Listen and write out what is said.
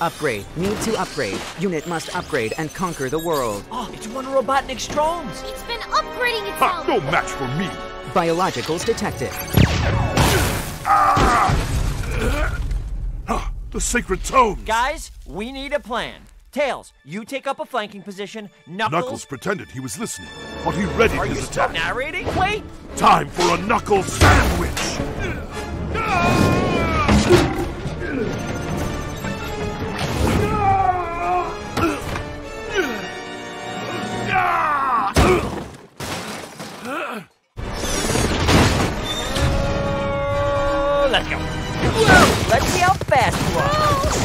Upgrade. Need to upgrade. Unit must upgrade and conquer the world. Oh, it's one of Robotnik's drones. It's been upgrading Ha! itself. No match for me! Biologicals detected. Ah, the sacred tomes! Guys, we need a plan. Tails, you take up a flanking position. Knuckles, Knuckles pretended he was listening, but he readied are you his still attack. narrating? Wait! Time for a Knuckles sandwich! Let's go. Let's see how fast you are.